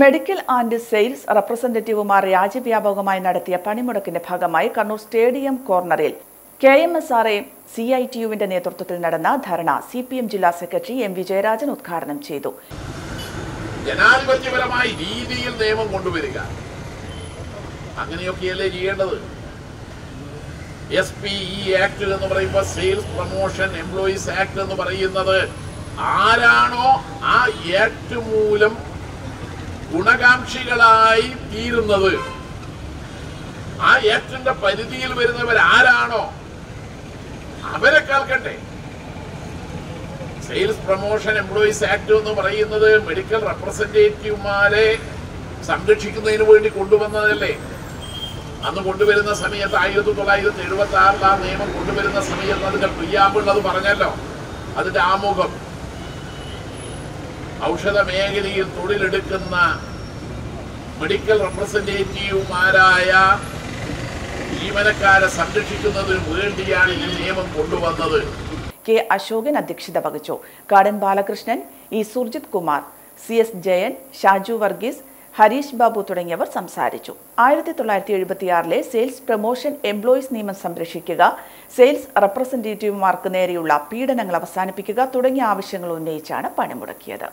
Medical and sales റെപ്രസെന്റേറ്റീവുമാർ രാജ്യവ്യാപകമായി നടത്തിയ പണിമുടക്കിന്റെ ഭാഗമായി കണ്ണൂർ സ്റ്റേഡിയം കോർണറിൽ K M S R A C I T യുവിന്റെ നേതൃത്വത്തിൽ നടന്ന ധർണ സി പി എം ജില്ലാ സെക്രട്ടറി എം വി ജയരാജൻ ഉദ്ഘാടനം ചെയ്തു. ജനാധിപത്യപരമായ രീതിയിൽ നിയമം കൊണ്ടുവരിക. അങ്ങനെയൊക്കെയല്ലേ ചെയ്യേണ്ടത്? എസ് പി ആക്ട് എന്ന് പറയുമ്പോൾ സെയിൽസ് പ്രൊമോഷൻ എംപ്ലോയീസ് ആക്ട് എന്ന് പറയുന്നത് ആരാണോ ആ ആക്ട് മൂലം ഗുണകാംക്ഷികളായി തീരുന്നത്. ആ ഏറ്റന്റെ പരിധിയിൽ വരുന്നവർ ആരാണോ? അവരെ കേൾക്കട്ടെ സെയിൽസ് പ്രൊമോഷൻ എംപ്ലോയീസ് ആക്ട് എന്ന് പറയുന്നത് മെഡിക്കൽ റെപ്രസെന്റേറ്റീവുമാരെ സംരക്ഷിക്കുന്നതിന് വേണ്ടി കൊണ്ടുവന്നതല്ലേ? അന്ന് കൊണ്ടുവരുന്ന സമയത്ത് ആയിരത്തി തൊള്ളായിരത്തി എഴുപത്തി ആറിൽ ആ നിയമം കൊണ്ടുവരുന്ന സമയത്ത് അതിന്റെ പ്രിയാമ്പിൾ അത് പറഞ്ഞല്ലോ. അതിന്റെ ആമുഖം. ഔഷധ മേഖലയിൽ തൊഴിലെടുക്കുന്ന മെഡിക്കൽ റെപ്രസെന്റേറ്റീവുമാരായ ജീവനക്കാരെ സംരക്ഷിക്കുന്നതിന് വേണ്ടിയാണ് ഈ നിയമം കൊണ്ടുവന്നത്. കെ അശോകൻ അധ്യക്ഷത വഹിച്ചു. Kadan Balakrishnan E Surjith Kumar C S Jayan Shaju Varghese Harish Babu തുടങ്ങിയവർ സംസാരിച്ചു. ആയിരത്തി തൊള്ളായിരത്തി എഴുപത്തിയാറിലെ സെയിൽസ് പ്രൊമോഷൻ എംപ്ലോയീസ് നിയമം സംരക്ഷിക്കുക സെയിൽസ് റെപ്രസെന്റേറ്റീവുമാർക്ക് നേരെയുള്ള പീഡനങ്ങൾ അവസാനിപ്പിക്കുക തുടങ്ങിയ ആവശ്യങ്ങൾ ഉന്നയിച്ചാണ് പണിമുടക്കിയത്.